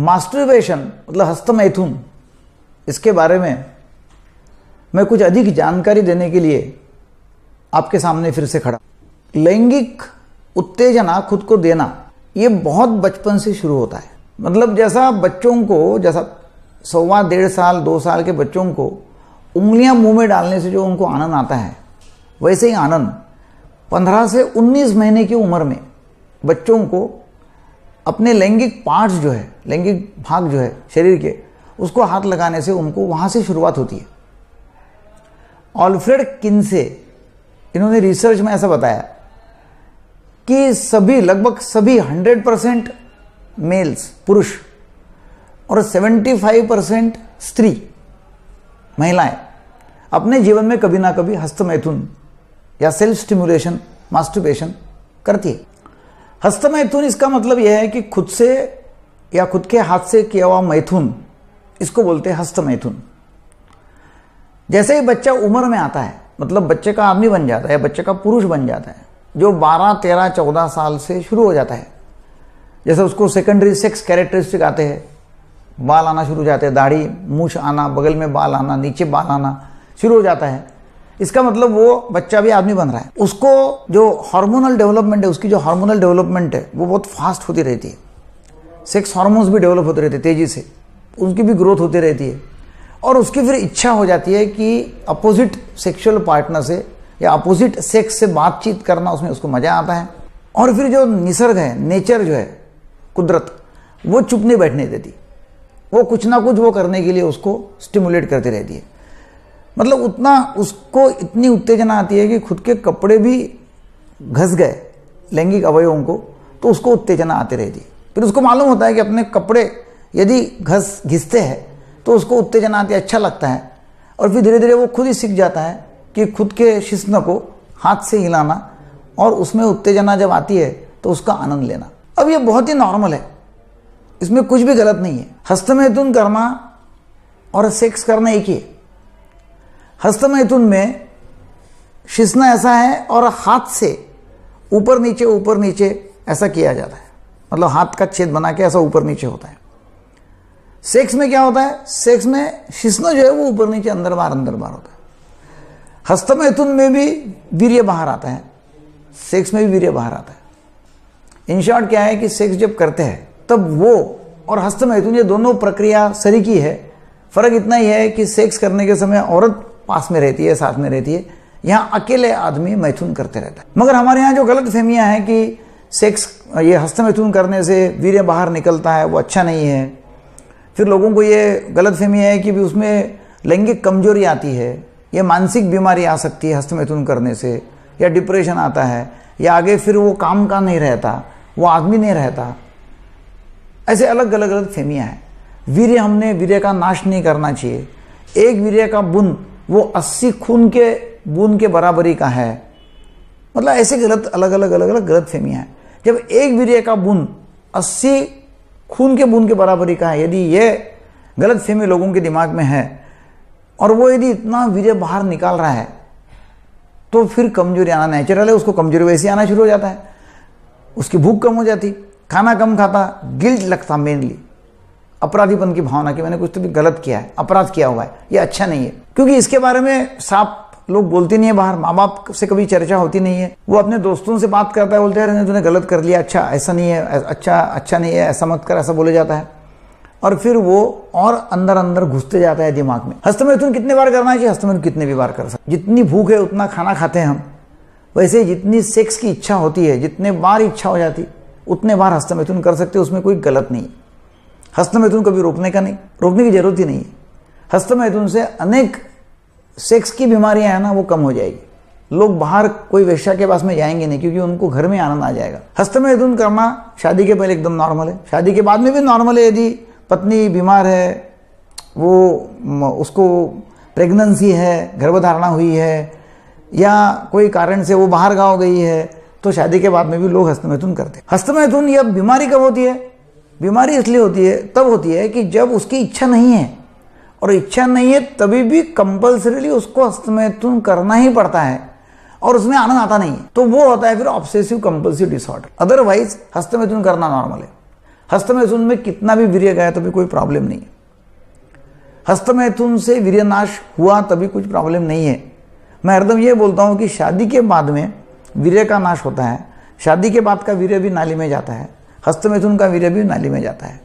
Masturbation मतलब हस्तमैथुन, इसके बारे में मैं कुछ अधिक जानकारी देने के लिए आपके सामने फिर से खड़ा लैंगिक उत्तेजना खुद को देना, ये बहुत बचपन से शुरू होता है। मतलब जैसा बच्चों को, जैसा सवा डेढ़ साल, दो साल के बच्चों को उंगलियाँ मुँह में डालने से जो उनको आनंद आता है, वैसे ही आनंद। पंद्रह से उन्नीस महीने की उम्र में बच्चों को अपने लैंगिक पार्ट्स जो है, लैंगिक भाग जो है, शरीर के, उसको हाथ लगाने से उनको वहाँ से शुरुआत होती है। ऑल्फ्रेड किन्से, इन्होंने रिसर्च में ऐसा बताया कि सभी, लगभग सभी 100 परसेंट मेल्स, पुरुष और 75 परसेंट स्त्री, महिलाएँ, अपने जीवन में कभी ना कभी हस्तमैथुन या सेल्फ स्टिमुलेशन, मास्टरबेशन करती है। हस्तमैथुन इसका मतलब यह है कि खुद से या खुद के हाथ से किया हुआ मैथुन इसको बोलते हैं हस्तमैथुन। जैसे ही बच्चा उम्र में आता है मतलब बच्चे का आदमी बन जाता है बच्चे का पुरुष बन जाता है जो 12, 13, 14 साल से शुरू हो जाता है जैसे उसको सेकेंडरी सेक्स कैरेक्टरिस्टिक आते हैं बाल आना शुरू हो जाते हैं दाढ़ी मूछ आना बगल में बाल आना नीचे बाल आना शुरू हो जाता है इसका मतलब वो बच्चा भी आदमी बन रहा है। उसको जो हार्मोनल डेवलपमेंट है, उसकी जो हार्मोनल डेवलपमेंट है, वो बहुत फास्ट होती रहती है। सेक्स हार्मोन्स भी डेवलप होते रहते हैं तेज़ी से। उनकी भी ग्रोथ होती रहती है। और उसकी फिर इच्छा हो जाती है कि अपोजिट सेक्सुअल पार्टनर से या अपोजिट सेक्स से बातचीत करना, उसमें उसको मज़ा आता है। और फिर जो निसर्ग है नेचर जो है, कुदरत, वो चुप नहीं बैठने देती। वो कुछ ना कुछ वो करने के लिए उसको स्टिमुलेट करती रहती है। मतलब उतना उसको इतनी उत्तेजना आती है कि खुद के कपड़े भी घस गए, लैंगिक अवयवों को तो उसको उत्तेजना आती रहती। फिर उसको मालूम होता है कि अपने कपड़े यदि घस, घिसते हैं तो उसको उत्तेजना आती है अच्छा लगता है। और फिर धीरे धीरे वो खुद ही सीख जाता है कि खुद के शिश्न को हाथ से हिलाना और उसमें उत्तेजना जब आती है तो उसका आनंद लेना। अब ये बहुत ही नॉर्मल है। इसमें कुछ भी गलत नहीं है। हस्तमैथुन करना और सेक्स करना एक ही है। हस्तमैथुन में शिश्न ऐसा है और हाथ से ऊपर नीचे ऊपर नीचे ऐसा किया जाता है। मतलब हाथ का छेद बना के ऐसा ऊपर नीचे होता है। सेक्स में क्या होता है? सेक्स में शिश्न जो है वो ऊपर नीचे, अंदर बार अंदर बार होता है। हस्तमैथुन में भी वीर्य बाहर आता है। सेक्स में भी वीर्य बाहर आता है। इन शॉर्ट क्या है कि सेक्स जब करते हैं, तब वो और हस्तमैथुन ये दोनों प्रक्रिया सरीकी है। फ़र्क इतना ही है कि सेक्स करने के समय औरत पास में रहती है, साथ में रहती है। यहाँ अकेले आदमी मैथुन करते रहता है। मगर हमारे यहाँ जो गलत फहमियाँ हैं कि सेक्स, ये हस्तमैथुन करने से वीर्य बाहर निकलता है, वो अच्छा नहीं है। फिर लोगों को ये गलत फहमी है कि भी उसमें लैंगिक कमज़ोरी आती है, या मानसिक बीमारी आ सकती है हस्तमैथुन करने से, या डिप्रेशन आता है, या आगे फिर वो काम का नहीं रहता, वो आदमी नहीं रहता। ऐसे अलग अलग अलग फहमियाँ हैं। वीर्य हमने, वीर्य का नाश नहीं करना चाहिए। एक वीर्य का बुन वो अस्सी खून के, बूंद के बराबरी का है। मतलब ऐसे गलत अलग अलग अलग अलग गलत फहमियाँ हैं। जब एक वीर्य का बूंद अस्सी खून के बूंद के बराबरी का है, यदि ये गलत फहमी लोगों के दिमाग में है, और वो यदि इतना वीर्य बाहर निकाल रहा है तो फिर कमज़ोरी आना नेचुरल है, उसको कमज़ोरी वैसे आना शुरू हो जाता है। उसकी भूख कम हो जाती, खाना कम खाता गिल्ट लगता मेनली अपराधीपन की भावना की मैंने कुछ तो भी गलत किया है, अपराध किया हुआ है, ये अच्छा नहीं है। क्योंकि इसके बारे में साफ़ लोग बोलते नहीं है बाहर माँ बाप से कभी चर्चा होती नहीं है। वो अपने दोस्तों से बात करता है, बोलते हैं तूने गलत कर लिया अच्छा ऐसा नहीं है अच्छा अच्छा नहीं है, ऐसा मत कर, ऐसा बोले जाता है। और फिर वो और अंदर अंदर घुसते जाता है दिमाग में। हस्तमैथुन कितने बार करना चाहिए हस्तमैथुन कितने भी बार कर सकते जितनी भूख है, उतना खाना खाते हैं हम। वैसे जितनी सेक्स की इच्छा होती है, जितने बार इच्छा हो जाती, उतने बार हस्तमैथुन कर सकते उसमें कोई गलत नहीं हस्तमैथुन कभी रोकने का नहीं, रोकने की ज़रूरत ही नहीं है। हस्तमैथुन से अनेक सेक्स की बीमारियाँ हैं ना, वो कम हो जाएगी। लोग बाहर कोई वेश्या के पास में जाएँगे नहीं, क्योंकि उनको घर में आनंद आ जाएगा। हस्तमैथुन करना शादी के पहले एकदम नॉर्मल है। शादी के बाद में भी नॉर्मल है, यदि पत्नी बीमार है, वो उसको प्रेगनेंसी है, गर्भधारणा हुई है, या कोई कारण से वो बाहर गाँव गई है तो शादी के बाद में भी लोग हस्तमैथुन करते हैं। हस्तमैथुन यह बीमारी कब होती है? बीमारी इसलिए होती है, तब होती है कि जब उसकी इच्छा नहीं है, और इच्छा नहीं है तभी भी कंपल्सरीली उसको हस्तमैथुन करना ही पड़ता है, और उसमें आनंद आता नहीं है। तो वो होता है फिर ऑब्सेसिव कंपल्सिव डिसऑर्डर अदरवाइज़ हस्तमैथुन करना नॉर्मल है। हस्तमैथुन में कितना भी वीर्य गया तभी कोई प्रॉब्लम नहीं है। हस्तमैथुन से वीर्यनाश हुआ तभी कुछ प्रॉब्लम नहीं है। मैं हरदम ये बोलता हूँ कि शादी के बाद में वीर्य का नाश होता है, शादी के बाद का वीर्य भी नाली में जाता है। हस्तमैथुन का वीर्य भी नाली में जाता है।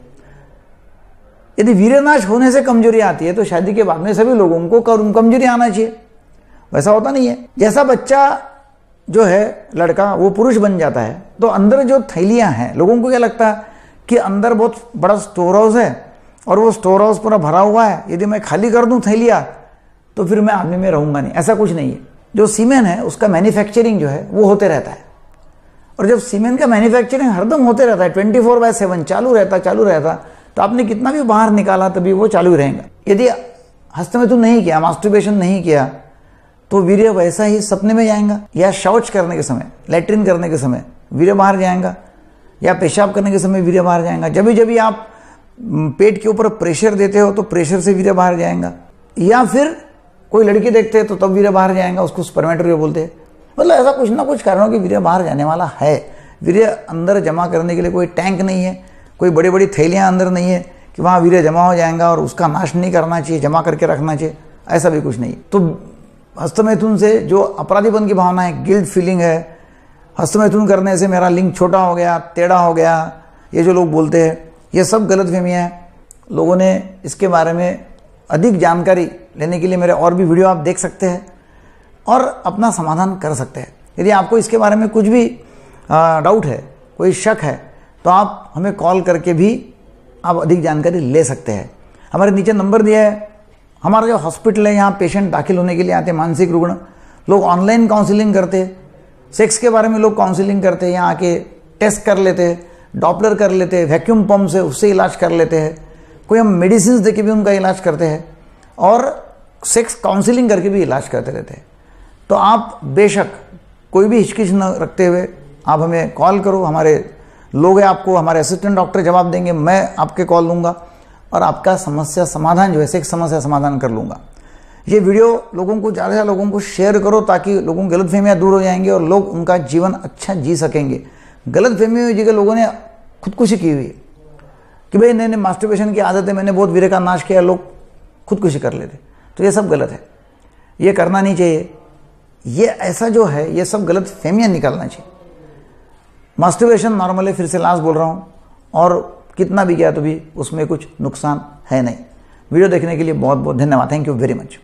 यदि वीर्यनाश होने से कमज़ोरी आती है तो शादी के बाद में सभी लोगों को कमज़ोरी आना चाहिए। वैसा होता नहीं है। जैसा बच्चा जो है, लड़का, वो पुरुष बन जाता है तो अंदर जो थैलियाँ हैं, लोगों को क्या लगता है कि अंदर बहुत बड़ा स्टोर हाउस है और वो स्टोर हाउस पूरा भरा हुआ है। यदि मैं खाली कर दूँ थैलिया तो फिर मैं आदमी में रहूँगा नहीं। ऐसा कुछ नहीं है। जो सीमेंट है, उसका मैन्युफैक्चरिंग जो है, वो होते रहता है। और जब सीमेंट का मैन्युफैक्चरिंग हरदम होते रहता है ट्वेंटी फोर बाय सेवन चालू रहता चालू रहता तो आपने कितना भी बाहर निकाला, तभी वो चालू रहेगा। यदि हस्त में तुम नहीं किया मास्टरबेशन नहीं किया तो वीर्य वैसा ही सपने में जाएगा, या शौच करने के समय लेट्रिन करने के समय वीर्य बाहर जाएगा, या पेशाब करने के समय वीर्य बाहर जाएगा। जब जब आप पेट के ऊपर प्रेशर देते हो तो प्रेशर से वीर्य बाहर जाएगा। या फिर कोई लड़की देखते हैं तो तब वीर्य बाहर जाएगा, उसको स्पर्मेटोरिय बोलते हैं। मतलब ऐसा कुछ ना कुछ कारणों की वीर्य बाहर जाने वाला है। वीर्य अंदर जमा करने के लिए कोई टैंक नहीं है, कोई बड़ी बड़ी थैलियाँ अंदर नहीं है कि वहाँ वीर्य जमा हो जाएगा और उसका नाश नहीं करना चाहिए, जमा करके रखना चाहिए, ऐसा भी कुछ नहीं तो हस्तमैथुन से जो अपराधीपन की भावना है, गिल्ट फीलिंग है, हस्तमैथुन करने से मेरा लिंग छोटा हो गया, टेढ़ा हो गया, ये जो लोग बोलते हैं, ये सब गलत फहमियाँ हैं। लोगों ने इसके बारे में अधिक जानकारी लेने के लिए मेरे और भी वीडियो आप देख सकते हैं। और अपना समाधान कर सकते हैं। यदि आपको इसके बारे में कुछ भी डाउट है, कोई शक है तो आप हमें कॉल करके भी आप अधिक जानकारी ले सकते हैं। हमारे नीचे नंबर दिया है। हमारा जो हॉस्पिटल है, यहाँ पेशेंट दाखिल होने के लिए आते हैं, मानसिक रुग्ण। लोग ऑनलाइन काउंसिलिंग करते हैं। सेक्स के बारे में लोग काउंसिलिंग करते हैं, यहाँ आके टेस्ट कर लेते हैं डॉपलर कर लेते हैं वैक्यूम पम्प से उससे इलाज कर लेते हैं। कोई हम मेडिसिन दे भी उनका इलाज करते हैं और सेक्स काउंसिलिंग करके भी इलाज करते रहते हैं। तो आप बेशक कोई भी हिचकिच न रखते हुए आप हमें कॉल करो, हमारे लोग हैं आपको, हमारे असिस्टेंट डॉक्टर जवाब देंगे, मैं आपके कॉल लूँगा और आपका समस्या समाधान जो है सेक्स समस्या समाधान कर लूँगा। ये वीडियो लोगों को, ज़्यादा से ज़्यादा लोगों को शेयर करो ताकि लोगों की गलत फहमियाँ दूर हो जाएँगी और लोग उनका जीवन अच्छा जी सकेंगे। गलत फहमी जगह लोगों ने खुदकुशी की हुई है कि भाई नहीं नहीं मास्टरबेशन की आदत है मैंने बहुत वीरे का नाश किया, लोग खुदकुशी कर लेते। तो ये सब गलत है। ये करना नहीं चाहिए। ये ऐसा जो है, ये सब गलत फहमियाँ निकालना चाहिए। मास्टिवेशन नॉर्मल है फिर से लास्ट बोल रहा हूँ, और कितना भी गया तो भी उसमें कुछ नुकसान है नहीं। वीडियो देखने के लिए बहुत बहुत धन्यवाद। Thank you very much